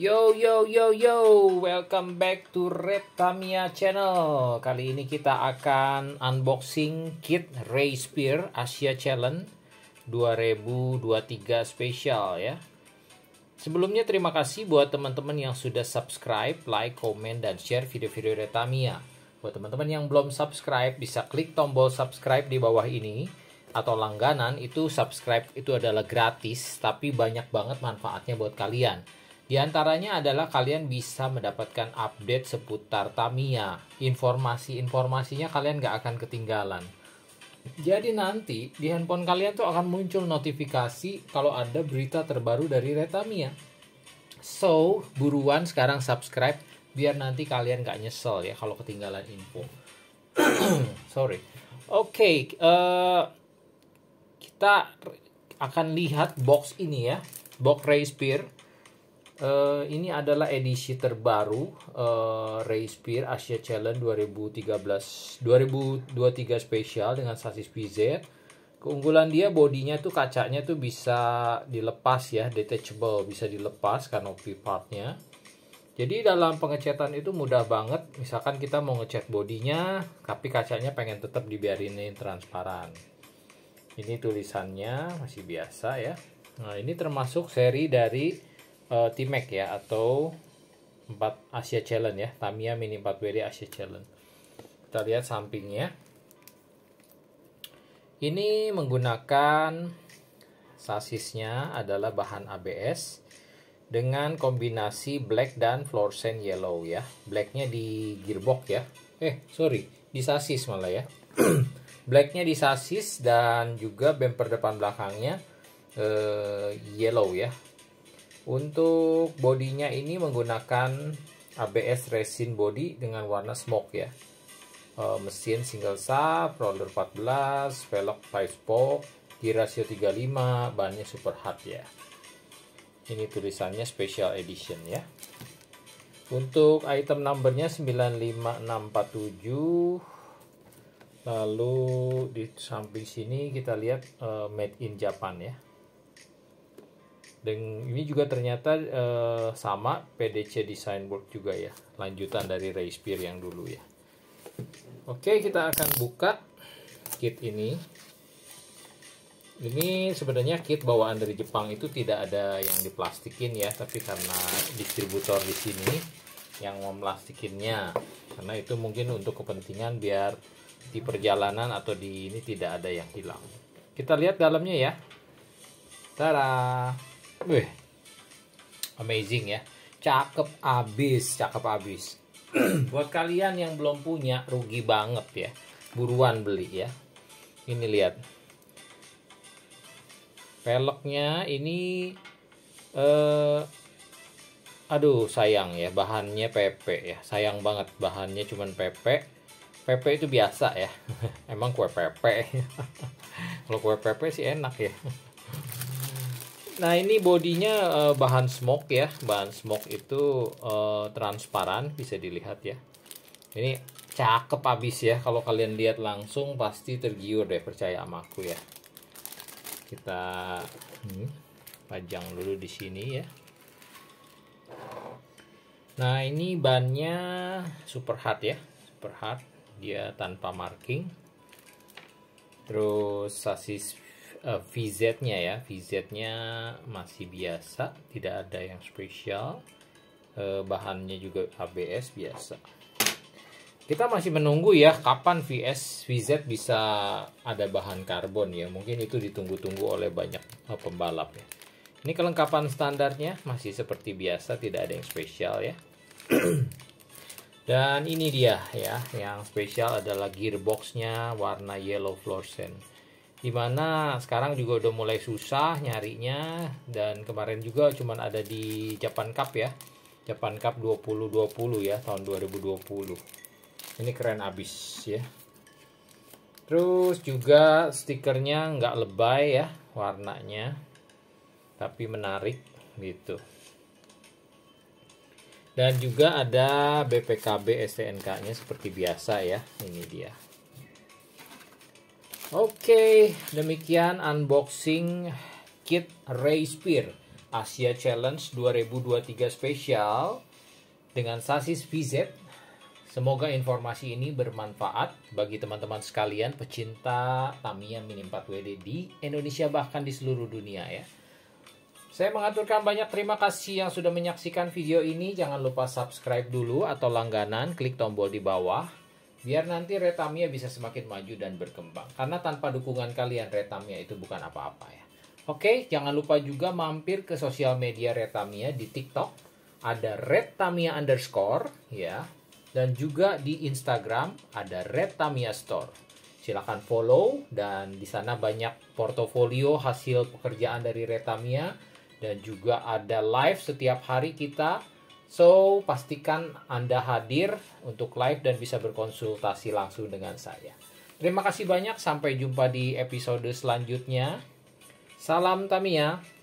Yo yo yo yo, welcome back to Red Tamiya Channel. Kali ini kita akan unboxing kit Ray Spear Asia Challenge 2023 spesial ya. Sebelumnya terima kasih buat teman-teman yang sudah subscribe, like, komen, dan share video-video Red Tamiya. Buat teman-teman yang belum subscribe, bisa klik tombol subscribe di bawah ini atau langganan itu subscribe itu adalah gratis tapi banyak banget manfaatnya buat kalian di antaranya adalah kalian bisa mendapatkan update seputar Tamiya. Informasi-informasinya kalian gak akan ketinggalan. Jadi nanti di handphone kalian tuh akan muncul notifikasi kalau ada berita terbaru dari Retamia. So, buruan sekarang subscribe biar nanti kalian gak nyesel ya kalau ketinggalan info. Sorry. Oke, okay, uh, eh, kita akan lihat box ini ya, box Ray Spear Uh, ini adalah edisi terbaru uh, Race Spear Asia Challenge 2013 2023 spesial dengan sasis PZ. Keunggulan dia bodinya tuh kacanya tuh bisa dilepas ya, detachable, bisa dilepas kanopi partnya. Jadi dalam pengecatan itu mudah banget. Misalkan kita mau ngecat bodinya, tapi kacanya pengen tetap dibiarin transparan. Ini tulisannya masih biasa ya. Nah, ini termasuk seri dari uh, T-Mac ya atau 4 Asia Challenge ya. Tamiya Mini 4 WD Asia Challenge. Kita lihat sampingnya. Ini menggunakan sasisnya adalah bahan ABS dengan kombinasi black dan fluorescent yellow ya. Blacknya di gearbox ya. Eh sorry di sasis malah ya. Blacknya di sasis dan juga bumper depan belakangnya uh, yellow ya untuk bodinya ini menggunakan ABS resin body dengan warna smoke ya. E, mesin single shaft, roller 14, velg 5 spoke, gear ratio 35, bannya super hard ya. Ini tulisannya special edition ya. Untuk item numbernya 95647. Lalu di samping sini kita lihat uh, made in Japan ya dan ini juga ternyata uh, sama PDC Design Work juga ya lanjutan dari Ray Spear yang dulu ya. Oke kita akan buka kit ini. Ini sebenarnya kit bawaan dari Jepang itu tidak ada yang diplastikin ya tapi karena distributor di sini yang memplastikinnya. Karena itu mungkin untuk kepentingan biar di perjalanan atau di ini tidak ada yang hilang. Kita lihat dalamnya ya. Tada! Wih, amazing ya. Cakep abis, cakep abis. Buat kalian yang belum punya, rugi banget ya. Buruan beli ya. Ini lihat. Peleknya ini eh aduh sayang ya bahannya PP ya sayang banget bahannya cuman PP PP itu biasa ya emang kue PP kalau kue PP sih enak ya Nah ini bodinya uh, bahan smoke ya, bahan smoke itu uh, transparan bisa dilihat ya. Ini cakep abis ya, kalau kalian lihat langsung pasti tergiur deh percaya sama aku ya. Kita hmm, pajang dulu di sini ya. Nah ini bannya super hard ya, super hard, dia tanpa marking. Terus sasis uh, eh, VZ-nya ya. VZ-nya masih biasa tidak ada yang spesial. Uh, bahannya juga ABS biasa. Kita masih menunggu ya kapan VS VZ bisa ada bahan karbon ya. Mungkin itu ditunggu-tunggu oleh banyak uh, pembalap ya. Ini kelengkapan standarnya masih seperti biasa tidak ada yang spesial ya. Dan ini dia ya yang spesial adalah gearboxnya warna yellow fluorescent di mana sekarang juga udah mulai susah nyarinya dan kemarin juga cuman ada di Japan Cup ya. Japan Cup 2020 ya tahun 2020 ini keren abis ya. Terus juga stikernya nggak lebay ya warnanya. Tapi menarik gitu. Dan juga ada BPKB STNK nya seperti biasa ya ini dia Oke, demikian unboxing kit Ray Spear Asia Challenge 2023 spesial dengan sasis VZ. Semoga informasi ini bermanfaat bagi teman-teman sekalian pecinta Tamiya Mini 4WD di Indonesia bahkan di seluruh dunia ya. Saya mengaturkan banyak terima kasih yang sudah menyaksikan video ini. Jangan lupa subscribe dulu atau langganan, klik tombol di bawah. Biar nanti Retamia bisa semakin maju dan berkembang. Karena tanpa dukungan kalian Retamia itu bukan apa-apa ya. Oke, jangan lupa juga mampir ke sosial media Retamia di TikTok. Ada Retamia underscore ya. Dan juga di Instagram ada Retamia Store. Silahkan follow dan di sana banyak portofolio hasil pekerjaan dari Retamia dan juga ada live setiap hari kita. So, pastikan Anda hadir untuk live dan bisa berkonsultasi langsung dengan saya. Terima kasih banyak, sampai jumpa di episode selanjutnya. Salam Tamiya.